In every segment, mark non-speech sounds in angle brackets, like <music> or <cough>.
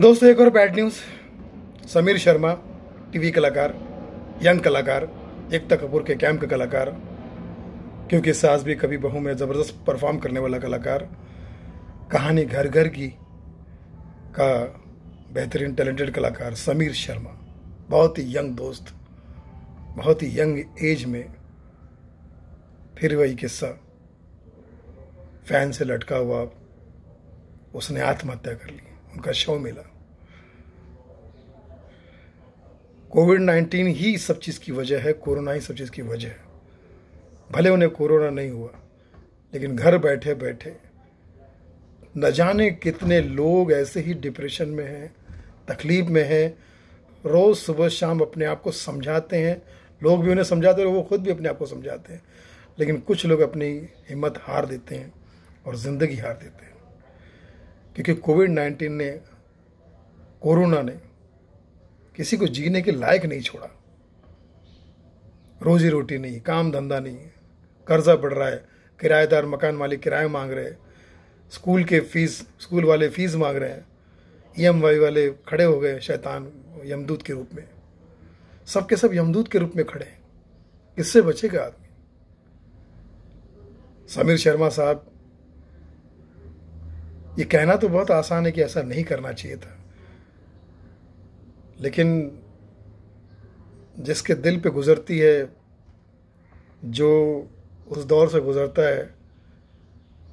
दोस्तों, एक और bad news Sameer Sharma TV कलाकार, यंग कलाकार, एकता कपूर के कैंप के कलाकार, क्योंकि सास भी कभी बहू में ज़बरदस्त परफॉर्म करने वाला कलाकार, कहानी घर घर की का बेहतरीन टैलेंटेड कलाकार समीर शर्मा, बहुत ही यंग दोस्त, बहुत ही यंग एज में फिर वही किस्सा फ़ैन से लटका हुआ, उसने आत्महत्या कर ली। उनका शव मिला। कोविड नाइन्टीन ही सब चीज़ की वजह है, कोरोना ही सब चीज़ की वजह है। भले उन्हें कोरोना नहीं हुआ, लेकिन घर बैठे बैठे न जाने कितने लोग ऐसे ही डिप्रेशन में हैं, तकलीफ़ में हैं, रोज़ सुबह शाम अपने आप को समझाते हैं। लोग भी उन्हें समझाते हैं वो खुद भी अपने आप को समझाते हैं। लेकिन कुछ लोग अपनी हिम्मत हार देते हैं और ज़िंदगी हार देते हैं। क्योंकि कोविड नाइन्टीन ने, कोरोना ने किसी को जीने के लायक नहीं छोड़ा। रोजी रोटी नहीं काम धंधा नहीं, कर्जा बढ़ रहा है, किराएदार मकान मालिक किराए मांग रहे हैं, स्कूल के फ़ीस, स्कूल वाले फ़ीस मांग रहे हैं एम वाई वाले खड़े हो गए शैतान, यमदूत के रूप में। सब के सब यमदूत के रूप में खड़े हैं। किससे बचेगा आदमी? समीर शर्मा साहब ये कहना तो बहुत आसान है कि ऐसा नहीं करना चाहिए था। लेकिन जिसके दिल पे गुजरती है, जो उस दौर से गुजरता है,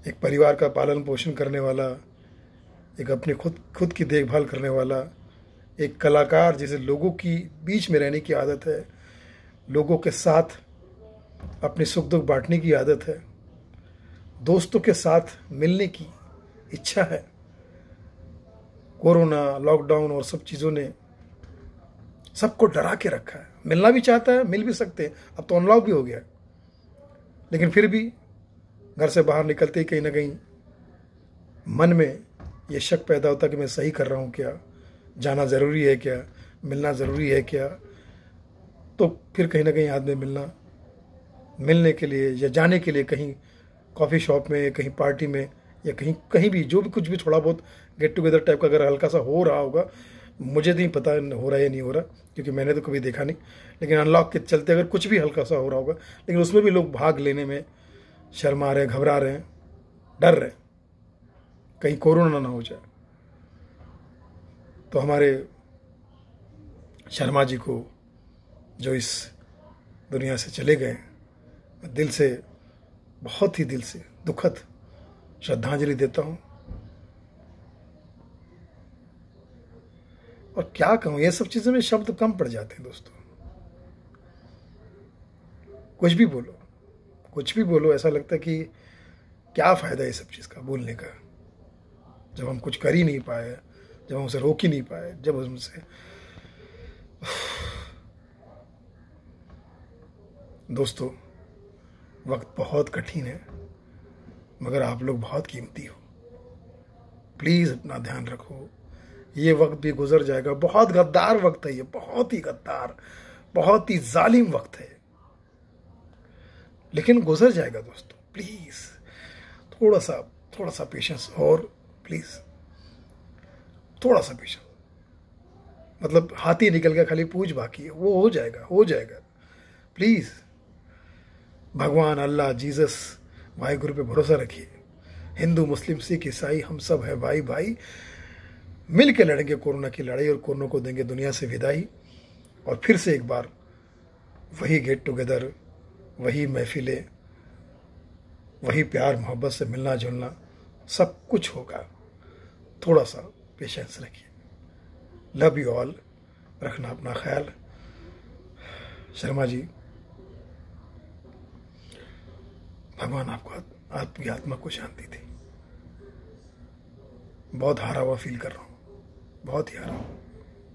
एक परिवार का पालन पोषण करने वाला, एक अपनी खुद खुद की देखभाल करने वाला, एक कलाकार जिसे लोगों की बीच में रहने की आदत है, लोगों के साथ अपने सुख दुख बांटने की आदत है, दोस्तों के साथ मिलने की इच्छा है। कोरोना लॉकडाउन और सब चीज़ों ने सबको डरा के रखा है। मिलना भी चाहता है, मिल भी सकते हैं। अब तो अनलॉक भी हो गया है। लेकिन फिर भी घर से बाहर निकलते ही कहीं ना कहीं मन में ये शक पैदा होता कि मैं सही कर रहा हूँ क्या? जाना ज़रूरी है क्या? मिलना ज़रूरी है क्या? तो फिर कहीं ना कहीं आदमी मिलना, मिलने के लिए या जाने के लिए कहीं कॉफ़ी शॉप में कहीं पार्टी में या कहीं कहीं भी, जो भी कुछ भी थोड़ा बहुत गेट टुगेदर टाइप का अगर हल्का सा हो रहा होगा, मुझे नहीं पता, हो रहा है या नहीं हो रहा, क्योंकि मैंने तो कभी देखा नहीं। लेकिन अनलॉक के चलते अगर कुछ भी हल्का सा हो रहा होगा, लेकिन उसमें भी लोग भाग लेने में शर्मा रहे घबरा रहे हैं, डर रहे कहीं कोरोना ना हो जाए। तो हमारे शर्मा जी को जो इस दुनिया से चले गए, दिल से, बहुत ही दिल से, दुखद श्रद्धांजलि देता हूँ। और क्या कहूँ, ये सब चीज़ों में शब्द कम पड़ जाते हैं दोस्तों। कुछ भी बोलो, कुछ भी बोलो, ऐसा लगता है कि क्या फ़ायदा है सब चीज़ का बोलने का। जब हम कुछ कर ही नहीं पाए, जब हम उसे रोक ही नहीं पाए, जब उनसे <sighs> दोस्तों, वक्त बहुत कठिन है। मगर आप लोग बहुत कीमती हो। प्लीज़ अपना ध्यान रखो। ये वक्त भी गुजर जाएगा। बहुत गद्दार वक्त है ये। बहुत ही गद्दार, बहुत ही जालिम वक्त है। लेकिन गुजर जाएगा दोस्तों। प्लीज़ थोड़ा सा थोड़ा सा पेशेंस और प्लीज़ थोड़ा सा पेशेंस मतलब हाथी निकल गया, खाली पूछ बाकी है। वो हो जाएगा हो जाएगा। प्लीज़, भगवान, अल्लाह, जीसस वाहिगुरु पे भरोसा रखिए। हिंदू, मुस्लिम, सिख, ईसाई, हम सब है भाई भाई। मिल के लड़ेंगे कोरोना की लड़ाई और कोरोना को देंगे दुनिया से विदाई। और फिर से एक बार वही गेट टुगेदर वही महफिलें, वही प्यार, मोहब्बत से मिलना जुलना, सब कुछ होगा। थोड़ा सा पेशेंस रखिए। लव यू ऑल रखना अपना ख्याल। शर्मा जी भगवान आपको आपकी आत्मा को शांति थी बहुत हारा हुआ फील कर रहा हूँ। बहुत ही हारा हूँ।